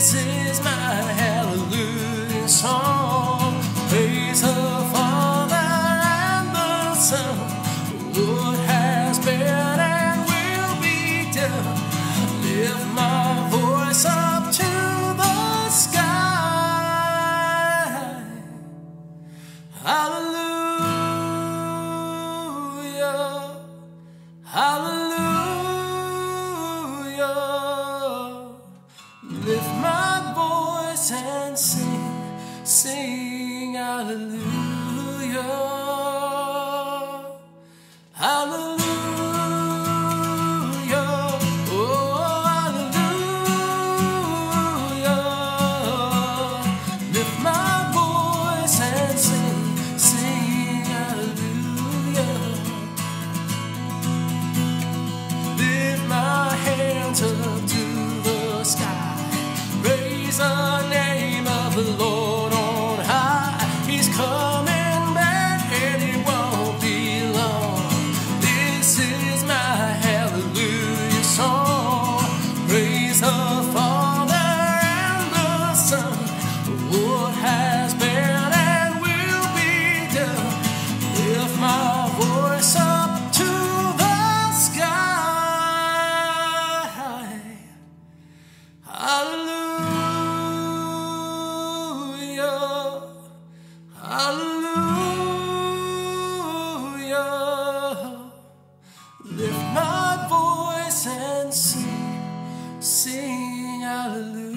This is my hallelujah song. Praise the Father and the Son. What has been and will be done. Lift my voice up to the sky. Hallelujah. Hallelujah. Oh, Lift my voice and sing, sing Hallelujah Lift my hands up to the sky. Praise the name of the Lord. He's sing hallelujah.